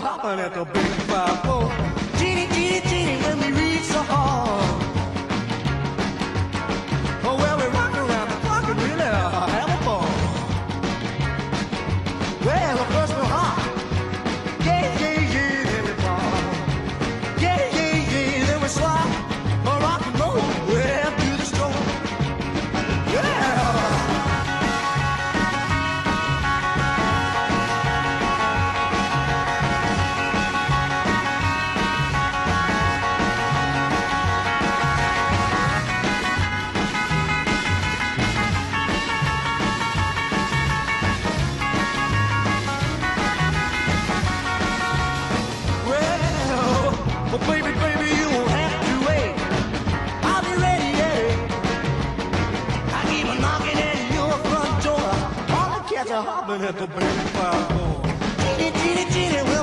hopping at the big five four. Baby, baby, you won't have to wait. I'll be ready at. I keep knocking at your front door. All hopping at the baby bar door. Jeannie, Jeannie, Jeannie.